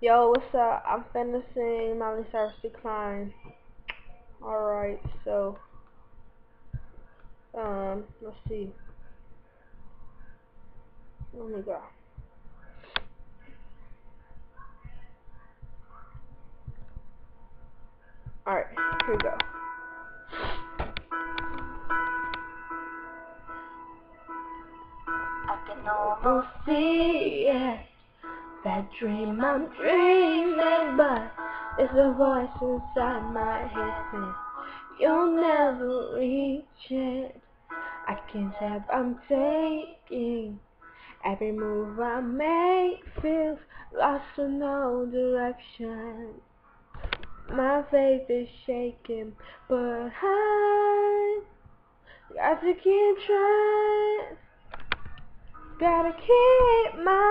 Yo, what's up? I'm finishing Miley Cyrus The Climb. Alright, so, um, let's see. Let me go. Alright, here we go. I can almost see it. That dream I'm dreaming, but it's a voice inside my head saying you'll never reach it. I can't help I'm taking every move I make feels lost in no direction. My faith is shaking, but I got to keep trying. Gotta keep my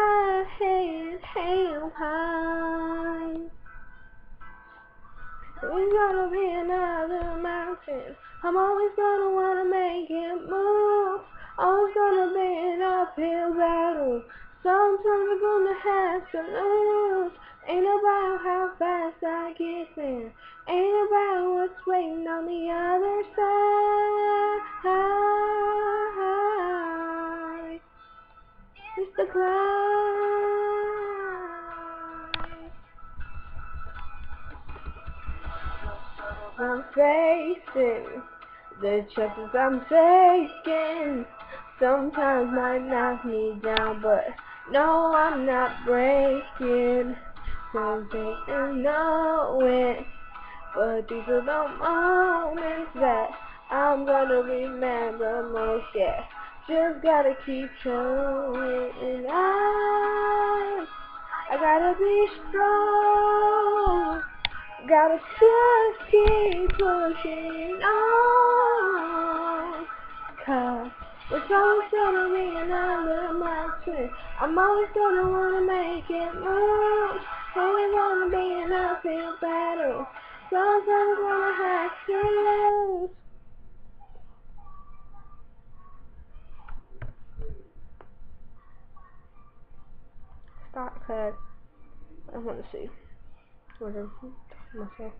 There's gonna be another mountain. I'm always gonna wanna make it move. Always gonna be an uphill battle. Sometimes I'm gonna have to lose. Ain't about how fast I get there. Ain't about what's waiting on the other side. It's the climb. I'm facing the chances I'm taking. Sometimes might knock me down, but no, I'm not breaking. Something to know it, but these are the moments that I'm gonna remember most. Yeah, just gotta keep showing, and I, I gotta be strong. Gotta just keep pushing on. Cause it's always gonna be another mountain. I'm always gonna wanna make it move. Always wanna be an uphill battle. Sometimes I'm gonna have to lose. Stop, cuz. I wanna see. What is myself?